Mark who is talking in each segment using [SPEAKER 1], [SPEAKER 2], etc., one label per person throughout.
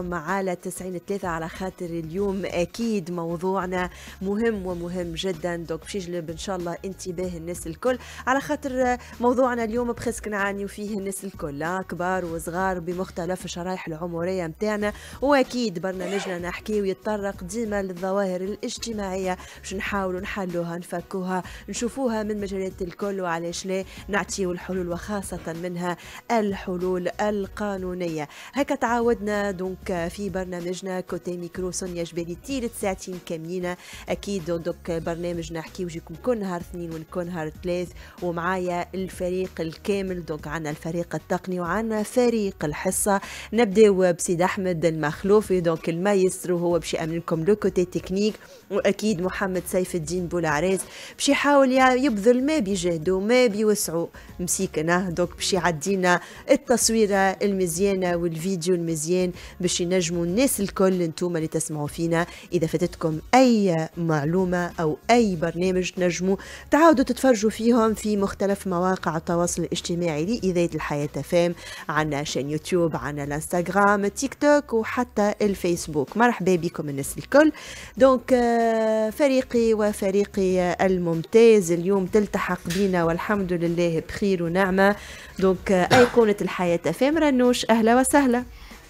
[SPEAKER 1] على 93 على خاطر اليوم. أكيد موضوعنا مهم ومهم جدا. دوك باش يجلب إن شاء الله انتباه الناس الكل. على خاطر موضوعنا اليوم بخسك نعانيو فيه الناس الكل. كبار وصغار بمختلف الشرائح العمرية متاعنا. وأكيد برنامجنا نحكي ويتطرق ديما للظواهر الاجتماعية. باش نحاولوا نحلوها نفكوها نشوفوها من مجالات الكل. وعلاش لا؟ نعطيو الحلول وخاصة منها الحلول القانونية. هكا تعودنا donc في برنامجنا côté micro سونيا جبالي durant ساعتين كاملين. أكيد donc برنامج نحكيو يجيكم كل نهار اثنين ونكون نهار ثلاث. ومعايا الفريق الكامل donc عنا الفريق التقني وعنا فريق الحصة. نبداو بسيد أحمد المخلوفي. donc المايسترو هو باش يامن لكم le côté technique. وأكيد محمد سيف الدين بولعريس باش يحاول يبذل ما بيجهدوا ما بيوسعوا مسيكنا donc باش يعدينا التصويره المزيانه والفيديو المزيان باش باش ينجموا الناس الكل أنتم اللي تسمعوا فينا. إذا فاتتكم أي معلومة أو أي برنامج نجموا تعاودوا تتفرجوا فيهم في مختلف مواقع التواصل الاجتماعي لإذاعة الحياة FM عنا chaîne YouTube عنا الإنستغرام التيك توك وحتى الفيسبوك. مرحبا بكم الناس الكل. donc آه، فريقي وفريقي الممتاز اليوم تلتحق بنا والحمد لله بخير ونعمة. donc آه، أيقونة الحياة FM رنوش أهلا وسهلا.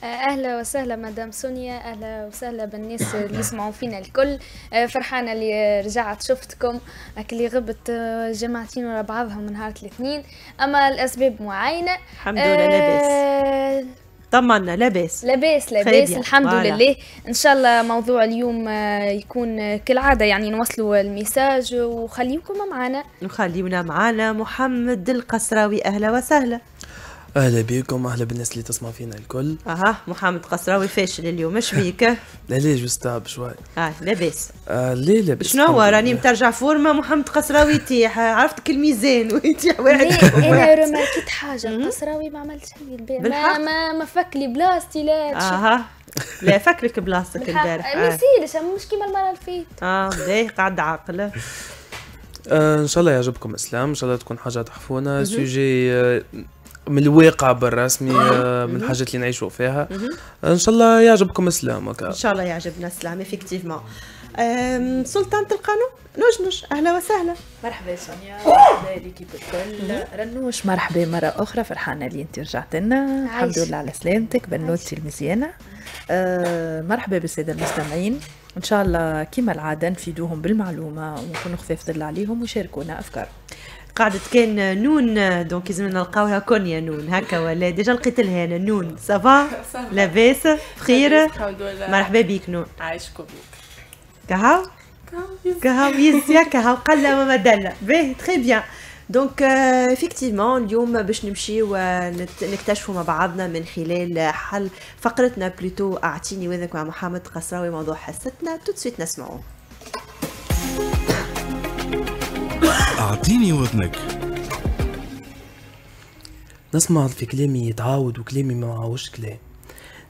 [SPEAKER 2] أهلا وسهلا مدام سونيا أهلا وسهلا بالناس اللي يسمعوا فينا الكل. آه، فرحانة اللي رجعت شفتكم. اللي غبت آه، جماعتين ورا بعضهم نهار الاثنين. أما الأسباب معينه
[SPEAKER 1] الحمد لله لاباس آه، طمنا لاباس
[SPEAKER 2] لاباس لاباس الحمد والا. لله. إن شاء الله موضوع اليوم يكون كالعادة يعني نوصلوا ال message. وخليكم معنا.
[SPEAKER 1] وخليونا معنا محمد القسراوي. أهلا وسهلا.
[SPEAKER 3] أهلا بكم أهلا بالناس اللي تسمع فينا الكل.
[SPEAKER 1] أها محمد قصراوي فاشل اليوم إيش بيك
[SPEAKER 3] لا لا جوست تعب شوي
[SPEAKER 1] آه لاباس.
[SPEAKER 3] آه لا لاباس؟
[SPEAKER 1] شنو راني مترجع فورمة محمد قصراوي يتيح عرفتك الميزان ويتيح واحد
[SPEAKER 2] أنا رماركيت حاجة قصراوي ما عملش شيء. ما ما ما فك لي بلاصتي لا
[SPEAKER 1] أها. لا فكرك بلاصتك البارح
[SPEAKER 2] ما يصيرش مش كيما المرة اللي فاتت.
[SPEAKER 1] آه باهي قاعد عاقلة.
[SPEAKER 3] آه إن شاء الله يعجبكم ال slam. إن شاء الله تكون حاجة تحفونا. sujet آه من الواقع بالرسمي آه، من الحاجات اللي نعيشوا فيها. إن شاء الله يعجبكم ال
[SPEAKER 1] slam إن شاء الله يعجبنا ال slam effectivement. سلطانة القانون نجنش أهلا وسهلا.
[SPEAKER 4] مرحبا سونيا. مرحبا l'équipe الكل. رنوش مرحبا مرة أخرى. فرحانة اللي أنت رجعت لنا الحمد لله على سلامتك. بنوتي المزيانة آه مرحبا بالسادة المستمعين. إن شاء الله كما العادة نفيدوهم بالمعلومة ونكونوا خفاف ظل عليهم ويشاركونا أفكار
[SPEAKER 1] قعدت كان نون دونك لازم نلقاوها كونيا نون. هكا ولا؟ ديجا لقيت لها أنا نون. سافا لاباس بخير مرحبا بيك نون.
[SPEAKER 4] عايشكم
[SPEAKER 1] كهو؟ كهو يزيا كهو قل وما دل باهي تخي بيان دونك افكتيفمون اليوم باش نمشيو نكتشفوا مع بعضنا من خلال حل فقرتنا plutôt أعطيني وذنك مع محمد قصراوي موضوع حصتنا tout de suite نسمعوه
[SPEAKER 3] أعطيني وذنك نسمع في كلامي يتعاود وكلامي ما معاوش كلام.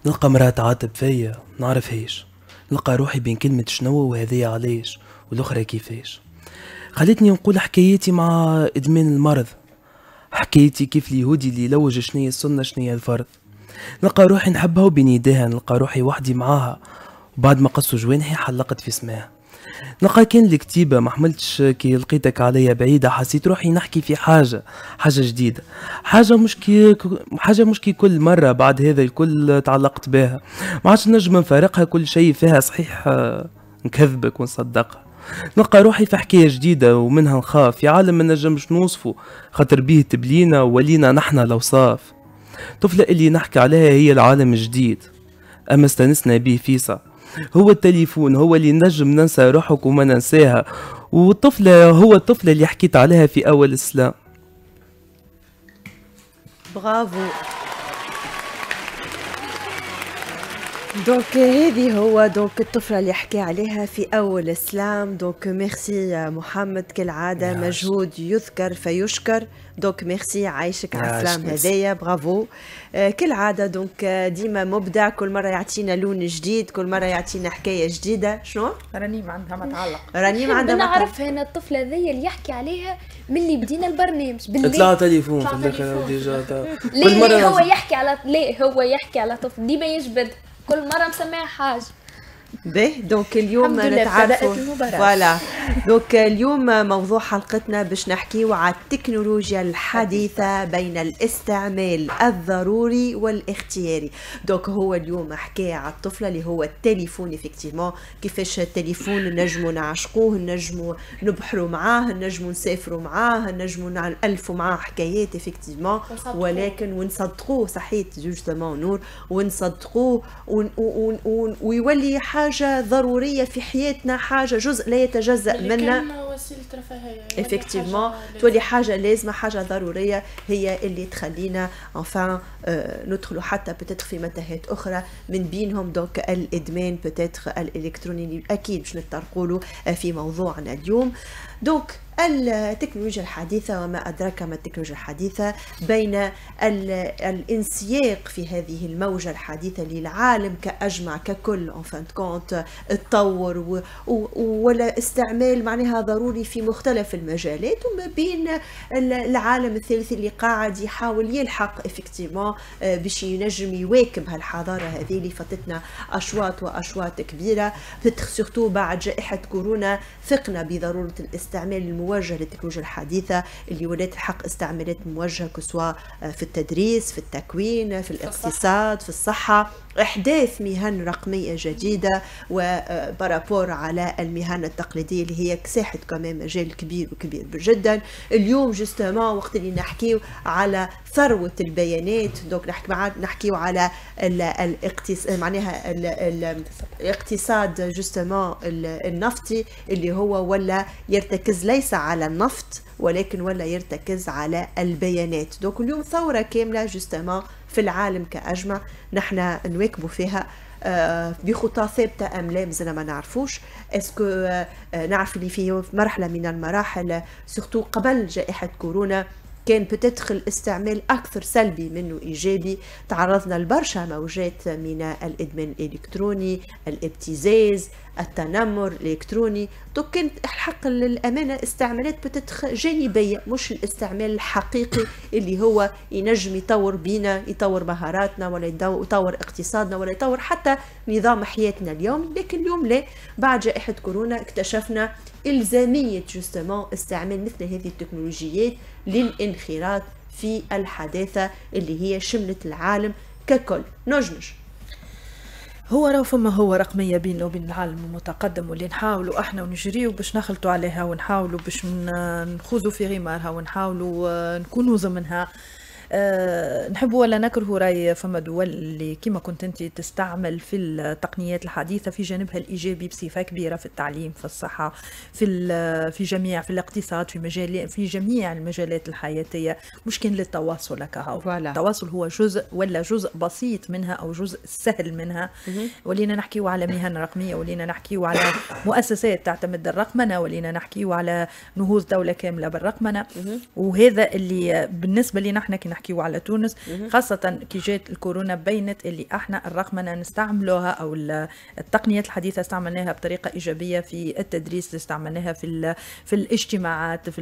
[SPEAKER 3] نلقى مرأة تعاتب فيا نعرفهاش نلقى روحي بين كلمة شنو وهذيا علاش والأخرى كيفاش. خلتني نقول حكايتي مع إدمان المرض. حكايتي كيف اليهودي اللي يلوج شنية السنة شنية الفرض. نلقى روحي نحبها وبين يديها نلقى روحي وحدي معاها. وبعد ما قصوا جوانحي حلقت في سماها. نلقى كان الكتيبة ما حملتش كي لقيتك عليا بعيدة حسيت روحي نحكي في حاجة حاجة جديدة. حاجة مش كي حاجة مش كي كل مرة بعد هذا الكل تعلقت بها. ما عادش نجم نفارقها كل شيء فيها صحيح نكذبك ونصدقها. نلقى روحي في حكاية جديدة ومنها نخاف. في عالم ما نجمش نوصفه خاطر بيه تبلينا ولينا نحنا الأوصاف. طفلة اللي نحكي عليها هي العالم الجديد. أما استنسنا به فيصا هو التليفون هو اللي نجم ننسى روحك وما ننساها والطفلة هو الطفلة اللي حكيت عليها في أول الإسلام
[SPEAKER 1] برافو. donc هذه هو donc الطفلة اللي حكي عليها في أول ال slam donc merci محمد. كالعادة مجهود يذكر فيشكر. donc merci عايشك على ال slam هذايا برافو كالعاده donc ديما مبدع كل مره يعطينا لون جديد كل مره يعطينا حكايه جديده شنو
[SPEAKER 4] رنيم عندها متعلق
[SPEAKER 1] رنيم عندها
[SPEAKER 2] متعلق نعرف هنا الطفله ذي اللي يحكي عليها من اللي بدينا البرنامج
[SPEAKER 3] بالليل. طلع تليفون في الآخر déjà
[SPEAKER 2] كل مرة هو يحكي على ليه هو يحكي على طفل؟ ديما يجبد. كل مرة مسميها حاجة.
[SPEAKER 1] به. donc اليوم نتعرفوا. voilà donc اليوم موضوع حلقتنا باش نحكيو على التكنولوجيا الحديثة بين الاستعمال الضروري والاختياري. donc هو اليوم حكاية على الطفلة اللي هو التليفون effectivement كيفاش التليفون نجمو نعشقوه نجمو نبحروا معاه نجمو نسافروا معاه نجمو نألفوا معاه حكايات
[SPEAKER 2] effectivement.
[SPEAKER 1] ولكن ونصدقوه صحيت justement. ونصدقوه ون- ون- ون- ويولي حاجة ضرورية في حياتنا حاجة جزء لا يتجزأ
[SPEAKER 5] اللي
[SPEAKER 1] منا. effectivement
[SPEAKER 5] حاجة
[SPEAKER 1] تولي حاجة لازمة حاجة ضرورية هي اللي تخلينا enfin ندخلوا حتى peut-être في متاهات أخرى من بينهم. donc الإدمان peut-être الإلكتروني أكيد باش نتطرقوا له في موضوعنا اليوم. donc التكنولوجيا الحديثة وما أدراك ما التكنولوجيا الحديثة بين ال- الانسياق في هذه الموجة الحديثة للعالم كأجمع ككل fin de compte تطور ولا استعمال معناها ضروري في مختلف المجالات وما بين ال- العالم الثالث اللي قاعد يحاول يلحق effectivement باش ينجم يواكب هالحضارة هذه اللي فاتتنا أشواط وأشواط كبيرة surtout بعد جائحة كورونا ثقنا بضرورة الاستعمال الموجه للتكنولوجيا الحديثة اللي ولات الحق استعمالات موجهة que ce soit في التدريس في التكوين في الاقتصاد في الصحة. إحداث مهن رقمية جديدة و par rapport على المهن التقليدية اللي هي ساحت كمان مجال كبير وكبير جدا. اليوم justement وقت اللي نحكيو على ثروة البيانات. donc نحكي نحكيو على ال- الاقتص معناها ال- ال- الاقتصاد justement النفطي اللي هو ولا يرتكز ليس على النفط ولكن ولا يرتكز على البيانات. donc اليوم ثورة كاملة justement في العالم كأجمع. نحن نواكبوا فيها آه، بخطى ثابتة أم لا مازلنا ما نعرفوش. est-ce que آه، نعرف اللي في مرحلة من المراحل surtout قبل جائحة كورونا كان بتدخل استعمال أكثر سلبي منه إيجابي. تعرضنا لبرشا موجات من الإدمان الإلكتروني الابتزاز التنمر الإلكتروني. دوك كانت الحق للأمانة استعمالات بتدخ جانبية مش الاستعمال الحقيقي اللي هو ينجم يطور بينا يطور مهاراتنا ولا يطور اقتصادنا ولا يطور حتى نظام حياتنا اليوم. لكن اليوم لا. بعد جائحة كورونا اكتشفنا إلزامية جوستمون استعمال مثل هذه التكنولوجيات للانخراط في الحداثة اللي هي شملت العالم ككل. نجنج
[SPEAKER 4] هو راه فما هو رقمية بيننا وبين العالم المتقدم واللي نحاولوا إحنا ونجريو باش نخلطوا عليها ونحاولوا باش نخوضوا في غمارها ونحاولوا آه، نكونوا ضمنها أه نحب ولا نكره رأي فما دول اللي كما كنت انت تستعمل في التقنيات الحديثة في جانبها الإيجابي بصفة كبيرة في التعليم في الصحة في في جميع في الاقتصاد في مجال في جميع المجالات الحياتية. مش كان للتواصل كهو. التواصل هو جزء ولا جزء بسيط منها أو جزء سهل منها. ولينا نحكيو على مهن رقمية ولينا نحكيو على مؤسسات تعتمد الرقمنة ولينا نحكيو على نهوض دولة كاملة بالرقمنة. وهذا اللي بالنسبة لنا إحنا كي نحكيو على تونس خاصة كي جات الكورونا بينت اللي إحنا الرقمنه نستعملوها أو ال- التقنيات الحديثة استعملناها بطريقة إيجابية في التدريس استعملناها في في الاجتماعات في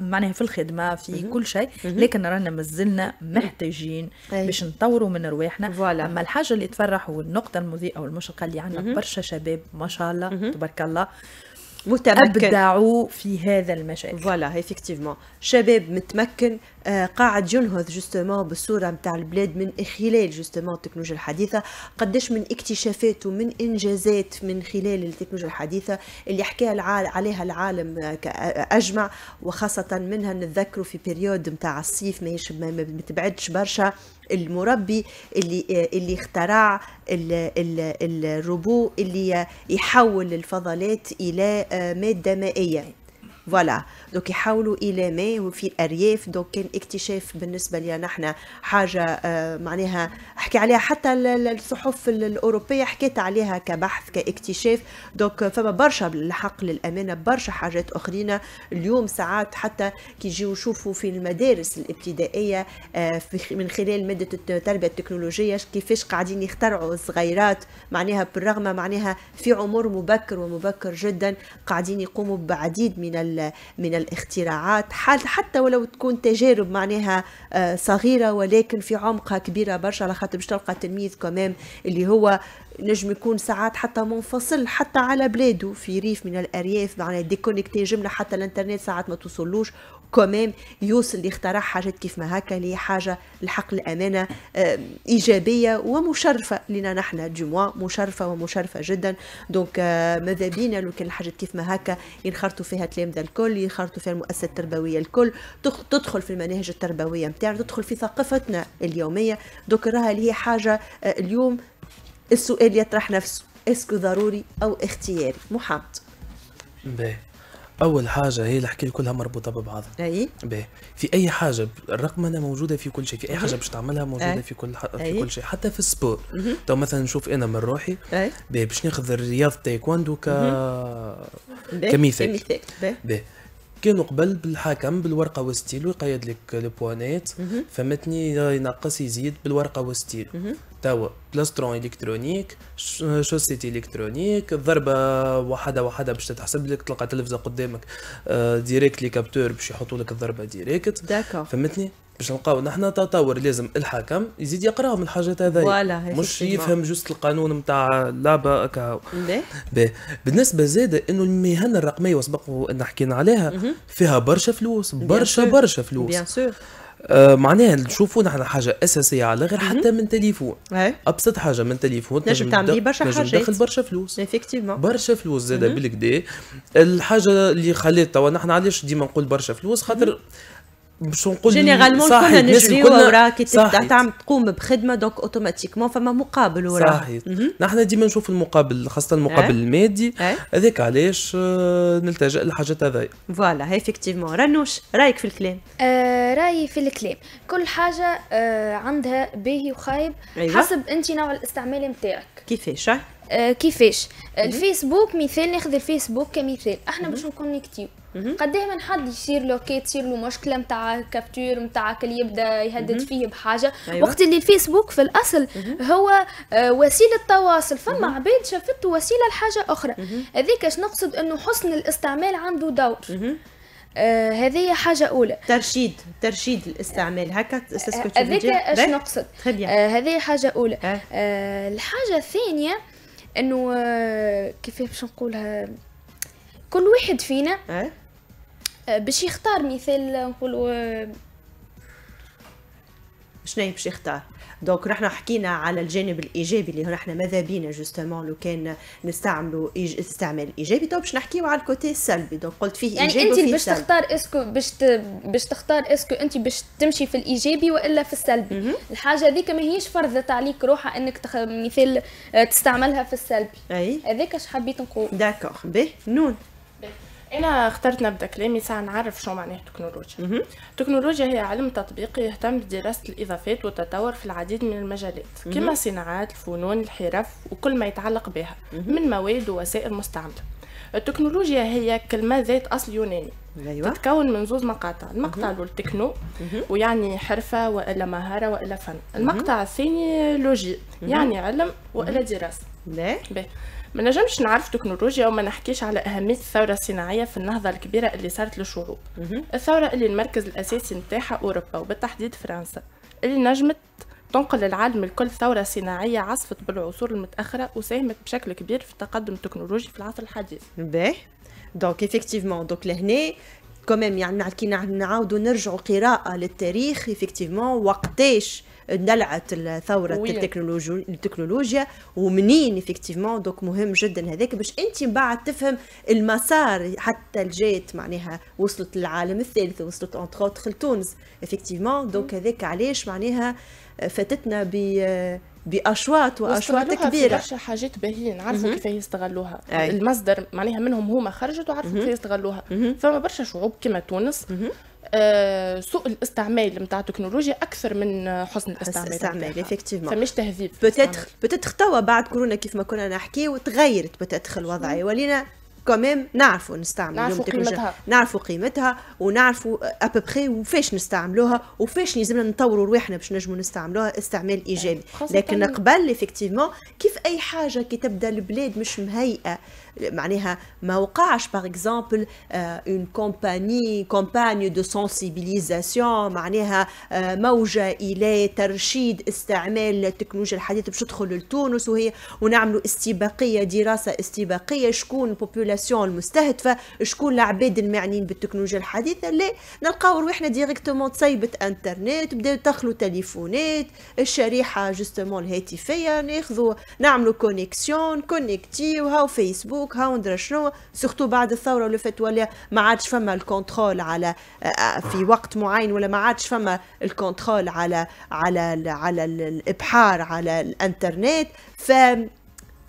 [SPEAKER 4] معناها في الخدمة في كل شيء لكن رانا مازلنا محتاجين. باش نطوروا من رواحنا. أما الحاجة اللي تفرح والنقطة المضيئه والمشرقه اللي عندنا برشا شباب ما شاء الله تبارك الله.
[SPEAKER 1] متمكن.
[SPEAKER 4] أبدعوا في هذا المجال
[SPEAKER 1] ف voilà effectivement شباب متمكن. آه قاعد ينهض justement بالصورة نتاع البلاد من خلال justement التكنولوجيا الحديثة. قداش من اكتشافات ومن إنجازات من خلال التكنولوجيا الحديثة اللي حكى العالم عليها العالم كاجمع وخاصة منها نتذكروا في période نتاع الصيف ما ما بتبعدش برشا. المربي اللي آه، اللي اخترع ال- ال- الروبو اللي يحول الفضلات إلى آه، مادة مائية. ف voilà donc يحاولوا إلى ماء وفي الارياف donc كان اكتشاف بالنسبة لنا نحن حاجة آه، معناها حكي عليها حتى ال- ال- الصحف ال- الأوروبية حكيت عليها كبحث كإكتشاف. دوك فما برشا بالحق للأمانة برشا حاجات أخرين. اليوم ساعات حتى كي يجيو يشوفوا في المدارس الابتدائية في- من خلال مادة التربية التكنولوجية كيفاش قاعدين يخترعوا صغيرات معناها بالرغم معناها في عمر مبكر ومبكر جدا قاعدين يقوموا بعديد من ال من الاختراعات حتى ولو تكون تجارب معناها آه، صغيرة ولكن في عمقها كبيرة برشا على خاطر باش تلقى تلميذ كمان اللي هو نجم يكون ساعات حتى منفصل حتى على بلاده في ريف من الأرياف معناها déconnecté جمله حتى الإنترنت ساعات ما توصلوش. quand même يوصل يخترع حاجات كيف ما هكا اللي حاجة الحق الأمانة إيجابية ومشرفة لنا نحن دو مشرفة ومشرفة جدا. donc آه، ماذا بينا لو كان الحاجات كيف ما هكا ينخرطوا فيها تلامذة الكل ينخرطوا فيها المؤسسات التربوية الكل تدخل في المناهج التربوية نتاعنا تدخل في ثقافتنا اليومية. donc راها اللي هي حاجة آه، اليوم السؤال يطرح نفسه est-ce que ضروري أو اختياري؟ محمد.
[SPEAKER 3] باهي أول حاجة هي الحكاية كلها مربوطة ببعضها
[SPEAKER 1] أي؟
[SPEAKER 3] باهي في أي حاجة الرقمنه موجودة في كل شيء. في أي حاجة باش تعملها موجودة أي. في كل ح... في كل شيء. حتى في ال sport. تو مثلا نشوف أنا من روحي. باهي باش ناخذ رياضه تايكواندو ك كمثال باهي كانوا قبل بالحكم بالورقة والستيلو يقيد لك ال points فهمتني ينقص يزيد بالورقة والستيلو توا. plastron électronique chaussettes électroniques الضربه وحده وحده باش تتحسب لك تلقى تلفزة قدامك direct les capteurs باش يحطوا لك الضربة direct
[SPEAKER 1] d'accord
[SPEAKER 3] فهمتني؟ باش نلقاو نحن تطور لازم الحكم يزيد يقراهم الحاجات هذيا مش يفهم juste القانون نتاع اللعبه كهو بالنسبة زاده إنه المهن الرقمية وسبق أن حكينا عليها فيها برشا فلوس برشا برشا فلوس.
[SPEAKER 1] bien sûr
[SPEAKER 3] آه معناها نشوفوا نحن حاجة أساسية على غير حتى من تليفون. أبسط حاجة من تليفون
[SPEAKER 1] تنجم تعمل برشا حاجات.
[SPEAKER 3] تدخل برشا فلوس.
[SPEAKER 1] effectivement.
[SPEAKER 3] برشا فلوس زادة بالكدا. الحاجة اللي خلات توا نحن علاش ديما نقول برشا فلوس؟ خاطر
[SPEAKER 1] باش نقول généralement كنا نجريو وراك تبدأ تعمل تقوم بخدمة donc automatiquement فما مقابل وراك.
[SPEAKER 3] صحيح. نحن ديما نشوف المقابل خاصة المقابل المادي. هذاك علاش آه، نلتجئ للحاجات هذايا.
[SPEAKER 1] ف voilà effectivement رنوش رأيك في الكلام؟
[SPEAKER 2] آه رأيي في الكلام. كل حاجة آه عندها باهي وخايب أيوة. حسب انت نوع الاستعمال نتاعك.
[SPEAKER 1] كيفاش؟
[SPEAKER 2] كيفاش؟ الفيسبوك مثال ناخذ الفيسبوك كمثال. إحنا باش نconnectيو قديه من حد يصير له كي تصير له مشكلة نتاع كابتور نتاع اللي يبدأ يهدد فيه بحاجة. أيوة. وقت اللي الفيسبوك في الأصل هو آه، وسيلة تواصل فما عباد شافته وسيلة لحاجة أخرى. هذيك اش نقصد؟ إنه حسن الاستعمال عنده دور. آه هذه حاجة أولى.
[SPEAKER 1] ترشيد ترشيد الاستعمال. هكا
[SPEAKER 2] هذيك إيش نقصد؟ آه هذه حاجة أولى. آه. آه الحاجة الثانية إنه آه كيف باش نقولها كل واحد فينا آه. آه، باش يختار مثال نقولوا آه،
[SPEAKER 1] شنو باش يختار donc نحن حكينا على الجانب الإيجابي اللي نحن ماذا بينا justement لو كان نستعملوا إيج... استعمال إيجابي. تو باش نحكيو على ال côté السلبي. donc قلت فيه
[SPEAKER 2] يعني
[SPEAKER 1] إيجابي
[SPEAKER 2] أنت باش تختار est-ce que باش ت... باش تختار est-ce que أنت باش تمشي في الإيجابي وإلا في السلبي. م-م. الحاجة هذيك ما هيش فرضت عليك روحها إنك تخ... مثال آه، تستعملها في السلبي.
[SPEAKER 1] أي.
[SPEAKER 2] هذاك اش حبيت نقول؟
[SPEAKER 1] d'accord باهي non.
[SPEAKER 5] أنا اخترت نبدأ كلامي ساعه نعرف شو معناه التكنولوجيا. التكنولوجيا هي علم تطبيقي يهتم بدراسة الإضافات والتطور في العديد من المجالات كما الصناعات الفنون الحرف وكل ما يتعلق بها من مواد ووسائل مستعملة. التكنولوجيا هي كلمة ذات أصل يوناني أيوة. تتكون من زوز مقاطع المقطع الأول تكنو ويعني حرفة وإلا مهارة وإلا فن. المقطع الثاني لوجي يعني علم وإلا دراسة.
[SPEAKER 1] لا.
[SPEAKER 5] ما نجمش نعرف تكنولوجيا وما نحكيش على أهمية الثورة الصناعية في النهضة الكبيرة اللي صارت للشعوب الثورة اللي المركز الأساسي نتاعها أوروبا وبالتحديد فرنسا اللي نجمت تنقل العالم الكل ثورة صناعية عصفت بالعصور المتأخرة وساهمت بشكل كبير في التقدم التكنولوجي في العصر الحديث.
[SPEAKER 1] باهي. donc effectivement donc لهنا كمان يعني كي نعاودوا نرجعوا قراءة للتاريخ effectivement وقتاش نلعت ثوره التكنولوجيا التكنولوجيا ومنين effectivement؟ donc مهم جدا هذاك باش أنت من بعد تفهم المسار حتى الجات معناها وصلت للعالم الثالث وصلت entre autres لتونس. effectivement donc هذاك علاش معناها فاتتنا ب بأشواط وأشواط كبيرة.
[SPEAKER 5] برشا حاجات باهيين نعرفوا كيف يستغلوها. أي. المصدر معناها منهم هما خرجت وعرفوا كيف يستغلوها. فما برشا شعوب كما تونس سوء الاستعمال نتاع التكنولوجيا أكثر من حسن الاستعمال
[SPEAKER 1] الاستعمال effectivement
[SPEAKER 5] فماش تهذيب
[SPEAKER 1] peut-être peut-être توا بعد كورونا كيف ما كنا نحكي وتغيرت peut-être الوضعيه ولينا كمان نعرفوا نستعمل
[SPEAKER 5] نعرفوا قيمتها.
[SPEAKER 1] نعرفوا قيمتها ونعرفوا ابوبخي وفاش نستعملوها وفاش لازمنا نطوروا رواحنا باش نجموا نستعملوها استعمال إيجابي. لكن قبل effectivement كيف أي حاجة كي تبدأ البلاد مش مهيئة معناها ما وقعش par exemple une campagne campagne de sensibilisation معناها uh, موجهة إلى ترشيد استعمال التكنولوجيا الحديثة باش تدخل لتونس وهي ونعملوا استباقية دراسة استباقية شكون ال population المستهدفة شكون العباد المعنيين بالتكنولوجيا الحديثة. لا نلقاو روحنا directement تصيبت انترنت بداو يدخلوا تليفونات الشريحة justement الهاتفية ناخذوا نعملوا connexion connecté وهاو فيسبوك فيسبوك هاو ندري شنو؟ surtout بعد الثورة اللي فات ولا ما عادش فما ال contrôle على آه، في وقت معين ولا ما عادش فما ال contrôle على على على الإبحار على الإنترنت. ف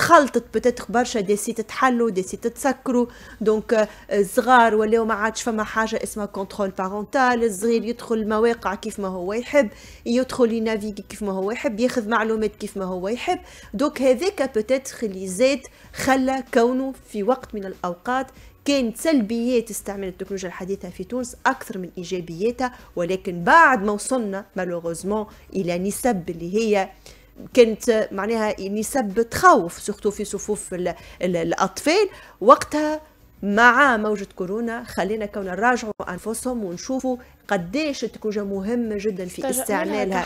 [SPEAKER 1] خلطت peut-être برشا des sites تحلوا des sites تسكروا donc الصغار ولاو ما عادش فما حاجة اسمها contrôle parental الصغير يدخل المواقع كيف ما هو يحب يدخل ي naviguer كيف ما هو يحب ياخذ معلومات كيف ما هو يحب. donc هذاك peut-être اللي زاد خلى كونه في وقت من الأوقات كانت سلبيات استعمال التكنولوجيا الحديثة في تونس أكثر من إيجابياتها ولكن بعد ما وصلنا malheureusement إلى نسب اللي هي كانت معناها نسب تخوف surtout في صفوف الأطفال. وقتها مع موجة كورونا خلينا كون نراجعوا أنفسهم ونشوفوا قديش التكنولوجيا مهمه جدا في استعمالها.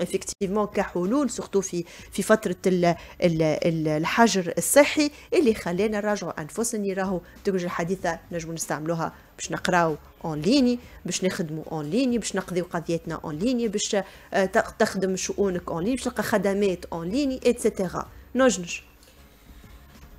[SPEAKER 1] effectivement كحلول surtout في في فترة ال ال ال الحجر الصحي اللي خلينا نراجعوا أنفسنا. راهو التكنولوجيا الحديثه نجموا نستعملوها باش نقراو en ligne باش نخدموا en ligne باش نقضيو قضيتنا en ligne باش آه، تخدم شؤونك en ligne باش تلقى خدمات اون ليني et cetera نجنش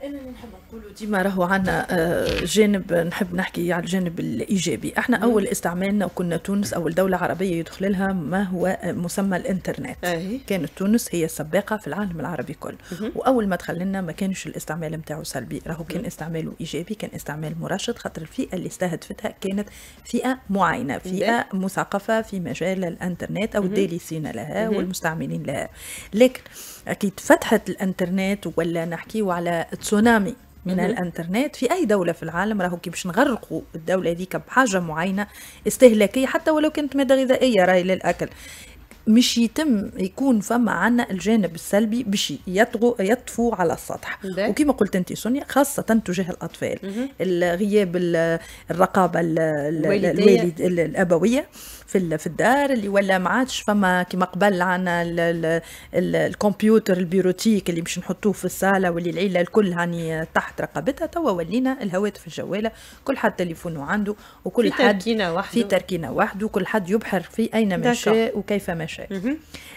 [SPEAKER 4] أنا نحب نقولوا ديما راهو عندنا آه، جانب نحب نحكي على الجانب الإيجابي. إحنا أول استعمالنا وكنا تونس أول دولة عربية يدخل لها ما هو مسمى الإنترنت. أيه. كانت تونس هي السباقة في العالم العربي كله وأول ما دخل لنا ما كانش الاستعمال نتاعو سلبي. راهو كان استعماله إيجابي كان استعمال مرشد خاطر الفئة اللي استهدفتها كانت فئة معينة فئة مثقفة في مجال الإنترنت أو الدالسين لها والمستعملين لها. لكن أكيد فتحت الإنترنت ولا نحكيو على تسونامي من الانترنت في أي دولة في العالم راهو كي باش نغرقوا الدولة هذيك بحاجة معينة استهلاكية حتى ولو كانت مادة غذائية راهي للأكل. مش يتم يكون فما عنا الجانب السلبي باش يطغوا يطفو على السطح. وكما قلت انت سونيا خاصة تجاه الأطفال. الغياب الرقابة الوالد الأبوية. في في الدار اللي ولا ما عادش فما كما قبل عنا الكمبيوتر البيروتيك اللي باش نحطوه في الصاله واللي العيلة الكل هاني تحت رقابتها توا ولينا الهواتف الجوالة كل حد تليفونه عنده وكل
[SPEAKER 1] في حد تركينة وحده.
[SPEAKER 4] في تركينة وحده وكل حد يبحر في أين ما شاء وكيف ما شاء.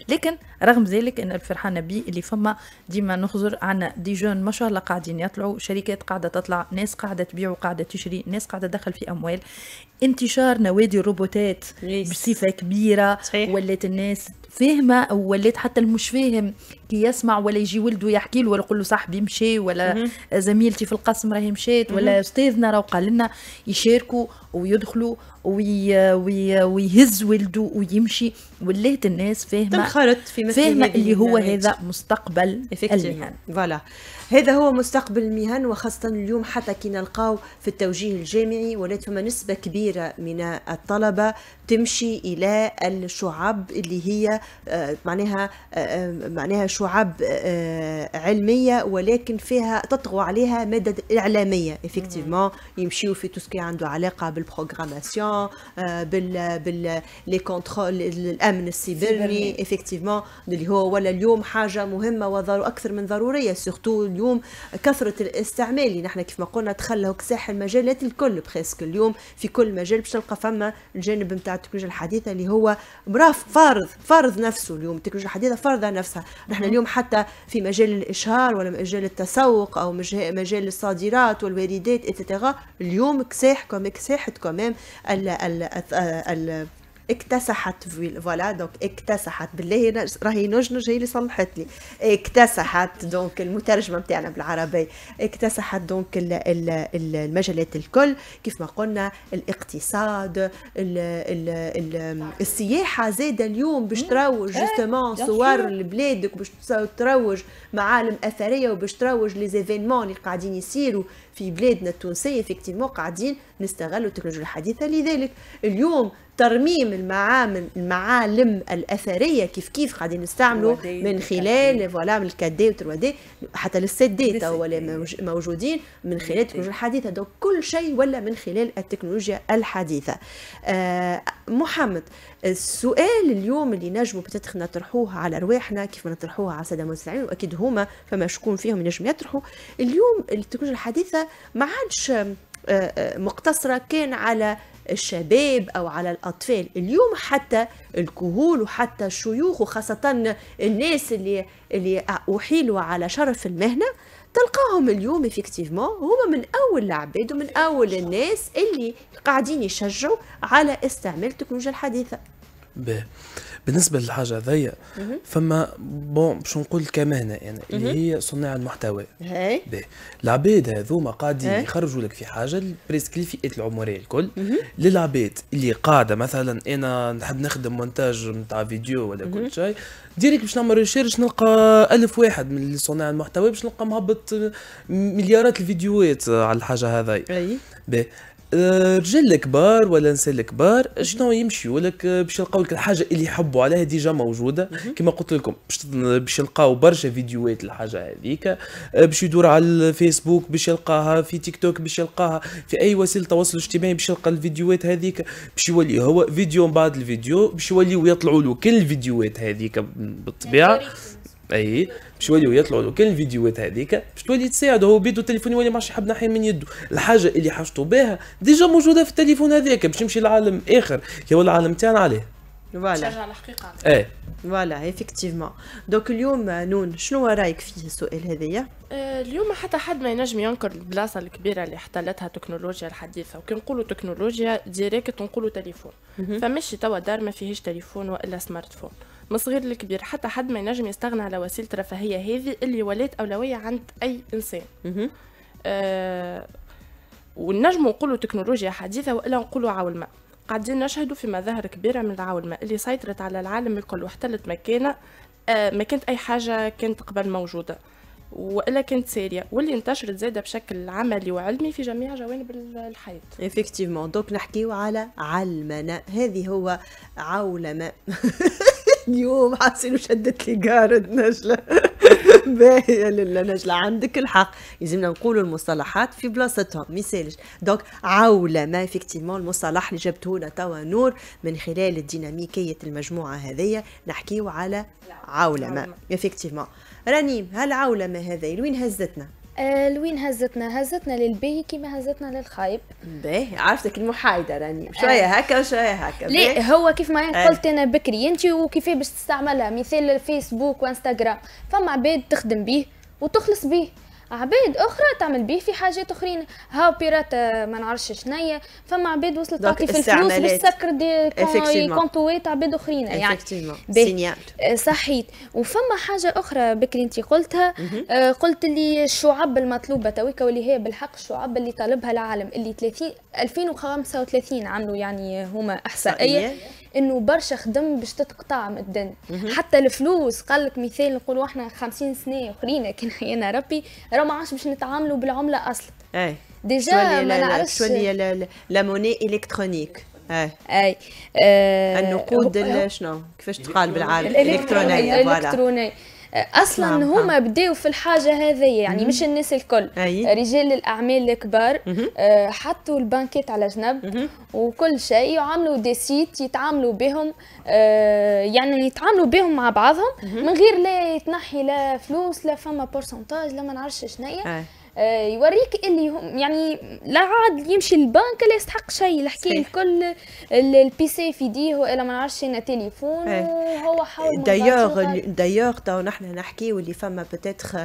[SPEAKER 4] لكن رغم ذلك إن الفرحانة بي اللي فما ديما نخزر عنا des jeunes ما شاء الله قاعدين يطلعوا شركات قاعدة تطلع ناس قاعدة تبيع وقاعدة تشري ناس قاعدة تدخل في أموال انتشار نوادي الروبوتات بصفة كبيرة صحيح. ولات الناس فاهمة ولات حتى المش فاهم كي يسمع ولا يجي ولده يحكي له ولا يقول له صاحبي مشى ولا زميلتي في القسم راهي مشات ولا أستاذنا راه قال لنا يشاركوا ويدخلوا oui oui ويهز ولده ويمشي. ولات الناس فاهمة
[SPEAKER 1] تنخرط في
[SPEAKER 4] فاهمة اللي هو هذا مستقبل المهن.
[SPEAKER 1] voilà. هذا هو مستقبل المهن وخاصة اليوم حتى كي نلقاو في التوجيه الجامعي ولات فما نسبة كبيرة من الطلبة تمشي إلى الشعب اللي هي آه، معناها آه، آه، معناها شعب علمية ولكن فيها تطغى عليها مادة إعلامية. effectivement يمشيو في tout ce qui عنده علاقة بال programmation بال بال les contrôles الأمن السيبرني effectivement اللي هو ولا اليوم حاجة مهمة وأكثر من ضرورية surtout اليوم اليوم كثرة الاستعمال. نحن كيف ما قلنا دخل ساح المجالات الكل presque اليوم في كل مجال باش تلقى فما الجانب نتاع التكنولوجيا الحديثة اللي هو bref فارض فارض نفسه اليوم. التكنولوجيا الحديثة فرض نفسها. نحن اليوم حتى في مجال الإشهار ولا مجال التسوق أو مجال الصادرات والواردات et cetera اليوم كساح كوم كساحت quand même ال ال ال اكتسحت voilà donc اكتسحت. بالله راهي نجنج هي اللي صلحت لي اكتسحت donc المترجمة نتاعنا بالعربي. اكتسحت دونك المجالات الكل. كيف ما قلنا الاقتصاد ال ال السياحة زاده اليوم باش تروج justement إيه، صور لبلادك باش تروج معالم أثرية وباش تروج les événements اللي قاعدين يصيروا. في بلادنا التونسية effectivement قاعدين نستغلوا التكنولوجيا الحديثة لذلك. اليوم ترميم المعامل المعالم الأثرية كيف كيف قاعدين نستعملوا من خلال voilà من الكادي و دي حتى لل site ولا موجودين من خلال التكنولوجيا الحديثة. donc كل شيء ولا من خلال التكنولوجيا الحديثة. آه محمد السؤال اليوم اللي نجموا بتدخل نطرحوه على أرواحنا كيف نطرحوها على الساده المستمعين وأكيد هما فما شكون فيهم ينجم يطرحوا. اليوم التكنولوجيا الحديثة ما عادش آه، آه، مقتصرة كان على الشباب أو على الأطفال. اليوم حتى الكهول وحتى الشيوخ وخاصة الناس اللي اللي أحيلوا على شرف المهنة تلقاهم اليوم إفكتيفمون هما من أول العباد ومن أول الناس اللي قاعدين يشجعوا على استعمال التكنولوجيا الحديثة.
[SPEAKER 3] به بالنسبة للحاجة هذيا فما bon باش نقول كمهنه يعني اللي هي صناع المحتوى.
[SPEAKER 1] هاي.
[SPEAKER 3] العباد هذوما قاعدين يخرجوا لك في حاجة presque الفئات العمرية الكل. للعباد اللي قاعدة مثلا أنا نحب نخدم مونتاج نتاع فيديو ولا كل شيء direct باش نعمل recherche نلقى ألف واحد من صناع المحتوى باش نلقى مهبط مليارات الفيديوهات على الحاجة هذي.
[SPEAKER 1] أي.
[SPEAKER 3] رجال الكبار ولا نساء الكبار شنو يمشيوا لك باش يلقاو لك الحاجة اللي يحبوا عليها déjà موجودة. كما قلت لكم باش يلقاو برشا فيديوهات الحاجة هذيك باش يدور على الفيسبوك باش يلقاها في تيك توك باش يلقاها في أي وسيلة تواصل اجتماعي باش يلقى الفيديوهات هذيك باش يولي هو فيديو من بعد الفيديو باش يوليو يطلعوا له كل الفيديوهات هذيك بالطبيعة. أي باش يوليو يطلعوا له كل الفيديوهات هذيك باش تولي تساعده هو بيدو التليفون يولي ماش يحب ناحية من يده الحاجة اللي حاجته بها déjà موجودة في التليفون هذاك باش يمشي لعالم آخر هو العالم تاعنا عليه.
[SPEAKER 5] voilà. الحقيقة.
[SPEAKER 3] إيه
[SPEAKER 1] voilà effectivement donc اليوم non شنو رأيك في السؤال هذايا؟
[SPEAKER 5] آه، اليوم حتى حد ما ينجم ينكر البلاصة الكبيرة اللي احتلتها التكنولوجيا الحديثة وكي نقولوا تكنولوجيا directement نقولوا تليفون. فماشي توا دار ما فيهش تليفون وإلا smartphone. من صغير لكبير حتى حد ما ينجم يستغنى على وسيلة الرفاهيه هذه اللي ولات أولوية عند أي إنسان. آه ونجموا نقولوا تكنولوجيا حديثة وإلا نقولوا عولمه قاعدين نشهدوا في مظاهر كبيرة من العولمه اللي سيطرت على العالم الكل واحتلت مكانة آه ما كانت أي حاجة كانت قبل موجودة وإلا كانت سارية واللي انتشرت زاده بشكل عملي وعلمي في جميع جوانب الحياة.
[SPEAKER 1] افكتيفمون دوك نحكيو على علمنا هذه هو عولمه اليوم حاسين شدت لي قارد نجلة. باهية لله نجلة. عندك الحق. لازمنا نقولوا المصطلحات في بلاصتهم. ميسالش donc عولمة effectivement المصطلح اللي جبته لنا توا نور من خلال الديناميكية المجموعة هذية نحكيو على عولمة effectivement رنيم هالعولمة هذه لوين هزتنا؟
[SPEAKER 2] آه لوين هزتنا؟ هزتنا للباهي كيما هزتنا للخايب.
[SPEAKER 1] باهي عرفتك المحايدة راني. شوية آه. هكا وشوية هكا
[SPEAKER 2] ليه؟ هو كيف ما آه. قلت أنا بكري أنت وكيف باش تستعملها؟ مثال الفيسبوك وانستغرام. فما عباد تخدم به وتخلص به عباد أخرى تعمل به في حاجات أخرين. هاو بيرات ما نعرفش شنيا فما عباد وصلت تعطي في الفلوس باش تسكر دي كونتوات عباد أخرين يعني. آه، صحيت. وفما حاجة أخرى بكري أنت قلتها. آه قلت لي الشعب المطلوبة تويكا واللي هي بالحق الشعب اللي طالبها العالم اللي 30 2035 عملوا يعني هما أحصائية. إنه برشا خدم باش تتقطع من الدن حتى الفلوس قال لك مثال نقولوا إحنا 50 سنة آخرين كان حيانا ربي راه ما عادش باش نتعاملوا بالعملة أصلا.
[SPEAKER 1] أي.
[SPEAKER 2] déjà ما نعرفش.
[SPEAKER 1] شوية la monnaie électronique
[SPEAKER 2] أي. أي. آه
[SPEAKER 1] النقود شنو؟ كيفاش تقال بالعالم؟
[SPEAKER 2] الإلكترونية. الإلكترونية أصلا نعم هما بداوا في الحاجة هذه يعني مش الناس الكل.
[SPEAKER 1] أي.
[SPEAKER 2] رجال الأعمال الكبار آه حطوا البانكيت على جنب وكل شيء وعملوا دي سيت يتعاملوا بهم آه يعني يتعاملوا بهم مع بعضهم من غير لا يتنحي لا فلوس لا فما بورسنتاج لا ما نعرفش آه، يوريك اللي هم يعني لا عاد يمشي للبنك لا يستحق شيء. الحكاية الكل البيسي في يديه والا ما نعرفش تليفون. وهو حاول
[SPEAKER 1] دايوغ دايوغ تو نحن نحكي واللي فما بتاتخ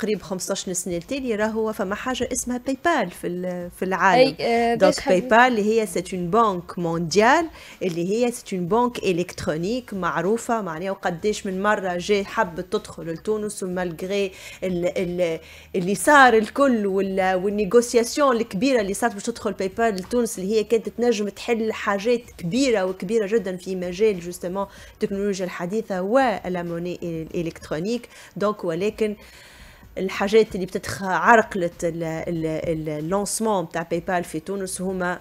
[SPEAKER 1] قريب 15 سنة التالي راهو فما حاجة اسمها PayPal في في العالم. donc PayPal اللي هي site une banque mondiale اللي هي site une banque électronique معروفة. معناها وقداش من مرة جاي حب تدخل لتونس و malgré اللي صار الكل وال négociations الكبيرة اللي صارت باش تدخل PayPal لتونس اللي هي كانت تنجم تحل حاجات كبيرة وكبيرة جدا في مجال justement التكنولوجيا الحديثة و la monnaie الإلكترونيك. donc ولكن الحاجات اللي peut-être عرقلت ال lancement تاع PayPal في تونس هما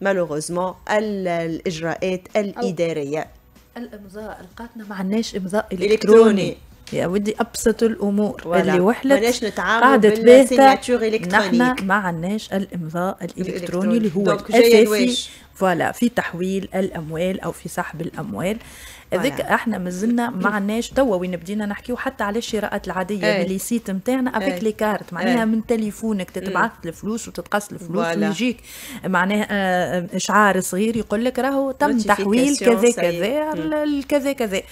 [SPEAKER 1] malheureusement الإجراءات الإدارية.
[SPEAKER 4] الامضاء لقاتنا ما عندناش إمضاء إلكتروني. يا ودي أبسط الأمور. ولا. اللي وحلت
[SPEAKER 1] ماناش نتعامل électronique
[SPEAKER 4] نحن ما عندناش الإمضاء الإلكتروني اللي هو الأساسي voilà في تحويل الأموال أو في سحب الأموال. هذيك إحنا مازلنا ما عندناش توا وين بدينا نحكيو حتى على الشراءات العادية إيه. اللي site نتاعنا avec les cartes معناها إيه. من تليفونك تتبعث الفلوس وتتقص الفلوس ويجيك. معناها آه، اشعار صغير يقول لك راهو تم تحويل كذا كذا كذا كذا.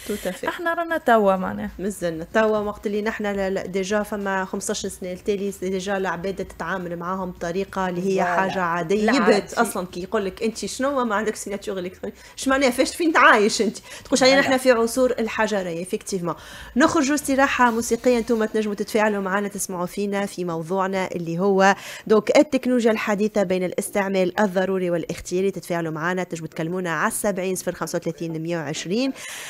[SPEAKER 4] إحنا رانا توا معناها.
[SPEAKER 1] مازلنا توا وقت اللي نحن déjà فما 15 سنة التالي déjà العباد تتعامل معاهم بطريقة اللي هي حاجة عادية. أصلا كي يقول لك انت شنو ما عندك signature électronique اش معناها؟ فاش فين تعايش أنت؟ تقول حاليا إحنا في عصور الحجريه افكتيفمون نخرجوا استراحة موسيقية أنتم تنجموا تتفاعلوا معنا تسمعوا فينا في موضوعنا اللي هو دوك التكنولوجيا الحديثة بين الاستعمال الضروري والاختياري تتفاعلوا معنا تنجموا تكلمونا على 70 035 120